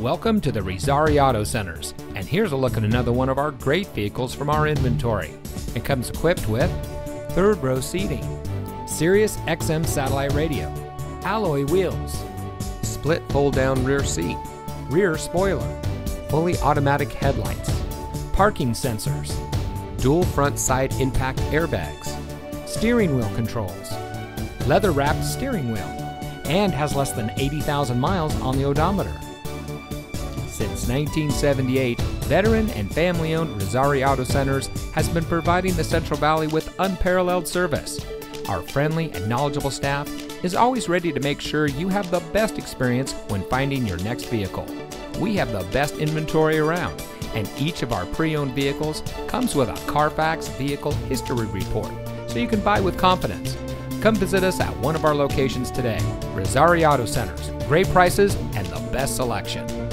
Welcome to the Razzari Auto Centers, and here's a look at another one of our great vehicles from our inventory. It comes equipped with third row seating, Sirius XM satellite radio, alloy wheels, split fold down rear seat, rear spoiler, fully automatic headlights, parking sensors, dual front side impact airbags, steering wheel controls, leather wrapped steering wheel, and has less than 80,000 miles on the odometer. Since 1978, veteran and family owned Razzari Auto Centers has been providing the Central Valley with unparalleled service. Our friendly and knowledgeable staff is always ready to make sure you have the best experience when finding your next vehicle. We have the best inventory around, and each of our pre owned vehicles comes with a Carfax Vehicle History Report, so you can buy with confidence. Come visit us at one of our locations today. Razzari Auto Centers. Great prices and the best selection.